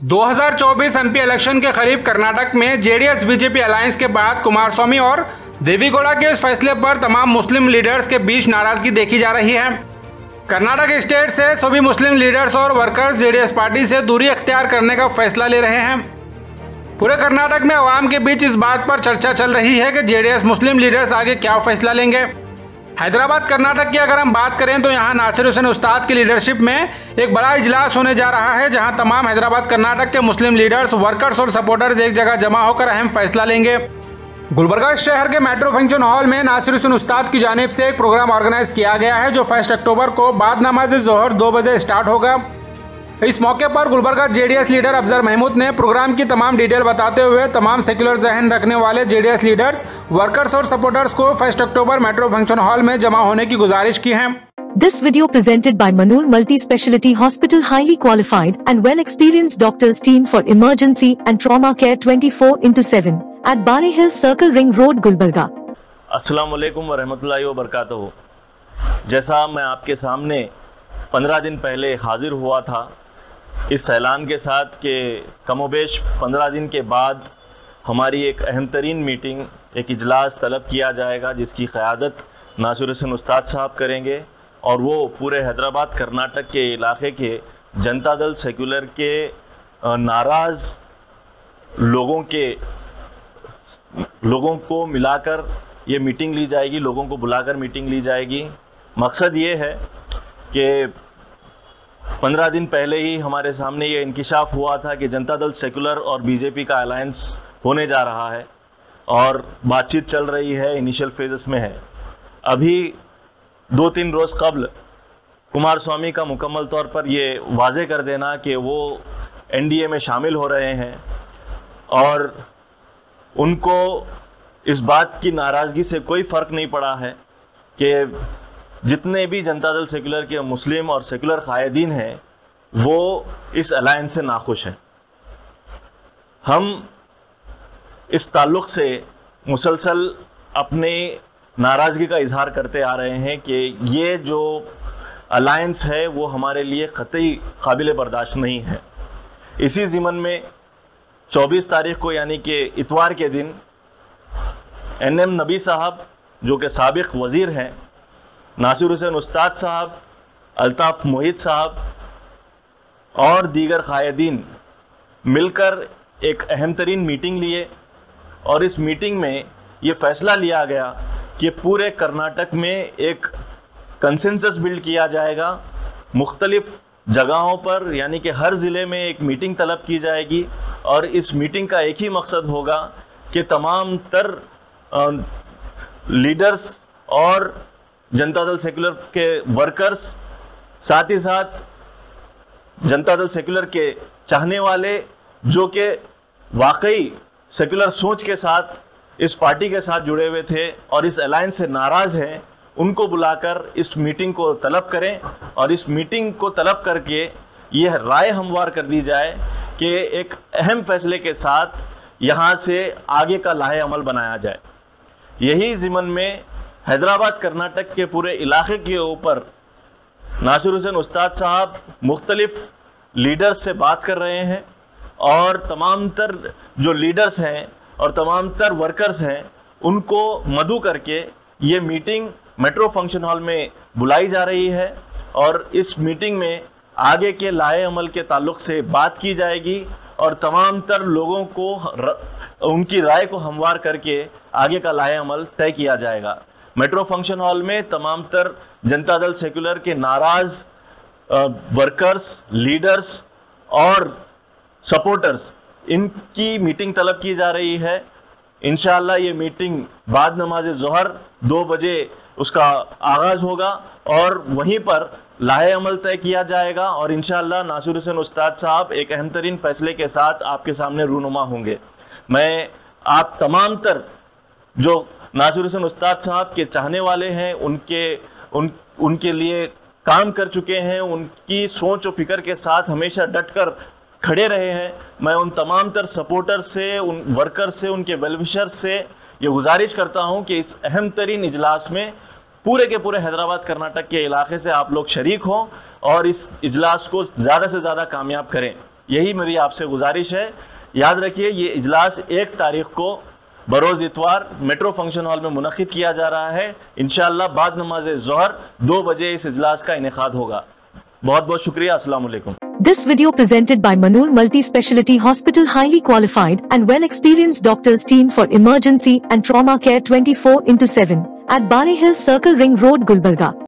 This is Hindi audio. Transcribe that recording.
2024 एमपी इलेक्शन के करीब कर्नाटक में जेडीएस, बीजेपी अलायंस के बाद कुमार स्वामी और देवीगौड़ा के इस फैसले पर तमाम मुस्लिम लीडर्स के बीच नाराज़गी देखी जा रही है। कर्नाटक स्टेट से सभी मुस्लिम लीडर्स और वर्कर्स जेडीएस पार्टी से दूरी अख्तियार करने का फैसला ले रहे हैं। पूरे कर्नाटक में आवाम के बीच इस बात पर चर्चा चल रही है कि जेडीएस मुस्लिम लीडर्स आगे क्या फैसला लेंगे। हैदराबाद, कर्नाटक की अगर हम बात करें तो यहाँ नासिर हुसैन उस्ताद की लीडरशिप में एक बड़ा इजलास होने जा रहा है, जहाँ तमाम हैदराबाद, कर्नाटक के मुस्लिम लीडर्स वर्कर्स और सपोर्टर्स एक जगह जमा होकर अहम फैसला लेंगे। गुलबर्गा शहर के मेट्रो फ़ंक्शन हॉल में नासिर हुसैन उस्ताद की जानब से एक प्रोग्राम ऑर्गेनाइज किया गया है, जो फ़र्स्ट अक्टूबर को बाद नमाज़ जोहर दो बजे स्टार्ट होगा। इस मौके पर गुलबर्गा जेडीएस लीडर अफजर महमूद ने प्रोग्राम की तमाम डिटेल बताते हुए तमाम सेक्युलर जहन रखने वाले जेडीएस लीडर्स वर्कर्स और सपोर्टर्स को first October metro function hall में जमा होने की गुजारिश की है This video presented by Manur Multi-Speciality Hospital highly qualified and well-experienced doctors team for emergency and trauma care 24 into 7 at Bali Hill Circle Ring Road, Gulbarga. अस्सलाम वालेकुम वरहमतुल्लाहि वबरकातुहू जैसा मैं आपके सामने पंद्रह दिन पहले हाजिर हुआ था इस ऐलान के साथ कि कमोबेश पंद्रह दिन के बाद हमारी एक अहम तरीन मीटिंग, एक इजलास तलब किया जाएगा, जिसकी क़्यादत नासिर हसन उस्ताद साहब करेंगे और वो पूरे हैदराबाद, कर्नाटक के इलाके के जनता दल सेकुलर के नाराज़ लोगों के, लोगों को मिलाकर ये मीटिंग ली जाएगी, लोगों को बुलाकर मीटिंग ली जाएगी। मकसद ये है कि पंद्रह दिन पहले ही हमारे सामने ये इंकशाफ हुआ था कि जनता दल सेकुलर और बीजेपी का अलायंस होने जा रहा है और बातचीत चल रही है इनिशियल फेजेस में है। अभी दो तीन रोज़ कबल कुमार स्वामी का मुकम्मल तौर पर ये वाजे कर देना कि वो एनडीए में शामिल हो रहे हैं और उनको इस बात की नाराज़गी से कोई फ़र्क नहीं पड़ा है कि जितने भी जनता दल सेकुलर के मुस्लिम और सेकुलर कायदीन हैं, वो इस अलायंस से नाखुश हैं। हम इस ताल्लुक से मुसलसल अपने नाराज़गी का इजहार करते आ रहे हैं कि ये जो अलायंस है, वो हमारे लिए ख़तई काबिल बर्दाश्त नहीं है। इसी ज़िमन में 24 तारीख को, यानी कि इतवार के दिन, एन एम नबी साहब, जो कि सबक वज़ीर हैं नासिर हुसैन उस्ताद साहब, अल्ताफ़ मोहित साहब और दीगर कायदीन मिलकर एक अहम तरीन मीटिंग लिए और इस मीटिंग में ये फ़ैसला लिया गया कि पूरे कर्नाटक में एक कंसेंसस बिल्ड किया जाएगा। मुख्तलिफ़ जगहों पर, यानी कि हर ज़िले में एक मीटिंग तलब की जाएगी और इस मीटिंग का एक ही मकसद होगा कि तमाम तर लीडर्स और जनता दल सेकुलर के वर्कर्स साथ ही साथ जनता दल सेकुलर के चाहने वाले, जो कि वाकई सेकुलर सोच के साथ, इस पार्टी के साथ जुड़े हुए थे और इस अलायंस से नाराज़ हैं, उनको बुलाकर इस मीटिंग को तलब करें और इस मीटिंग को तलब करके यह राय हमवार कर दी जाए कि एक अहम फैसले के साथ यहाँ से आगे का लाहे अमल बनाया जाए। यही ज़िमन में हैदराबाद कर्नाटक के पूरे इलाके के ऊपर नासिर हुसैन उस्ताद साहब मुख्तलिफ़ लीडर्स से बात कर रहे हैं और तमाम तर जो लीडर्स हैं और तमाम तर वर्कर्स हैं उनको मधु करके ये मीटिंग मेट्रो फ़ंक्शन हॉल में बुलाई जा रही है और इस मीटिंग में आगे के लाए अमल के ताल्लुक से बात की जाएगी और तमाम तर लोगों को र, उनकी राय को हमवार करके आगे का लाए अमल तय किया जाएगा। मेट्रो फ़ंक्शन हॉल में तमाम तर जनता दल सेकुलर के नाराज़ वर्कर्स लीडर्स और सपोर्टर्स इनकी मीटिंग तलब की जा रही है। इनशाला ये मीटिंग बाद नमाज़ जहर दो बजे उसका आगाज़ होगा और वहीं पर लाहे अमल तय किया जाएगा और इनशाला नासिर हुसैन उस्ताद साहब एक अहम तरीन फैसले के साथ आपके सामने रूनुमा होंगे। मैं आप तमाम तर जो नासिर हुसैन उस्ताद साहब के चाहने वाले हैं, उनके, उन, उनके लिए काम कर चुके हैं, उनकी सोच और फ़िक्र के साथ हमेशा डट कर खड़े रहे हैं। मैं उन तमाम तर सपोर्टर से, उन वर्कर से, उनके वेलविशर से ये गुजारिश करता हूँ कि इस अहम तरीन इजलास में पूरे के पूरे हैदराबाद, कर्नाटक के इलाके से आप लोग शरीक हों और इस इजलास को ज़्यादा से ज़्यादा कामयाब करें। यही मेरी आपसे गुजारिश है। याद रखिए, ये इजलास एक तारीख को बरोज़ इतवार मेट्रो फ़ंक्शन हॉल में मुनद किया जा रहा है इनशाला बाद नमाज़ जहर दो बजे इस इजलास का इनका होगा बहुत बहुत शुक्रिया अस्सलाम This video presented by Manur Multi-Speciality Hospital highly qualified and well experienced doctors team for emergency and trauma care 24 into 7 at Bari Hill Circle Ring Road Gulbarga.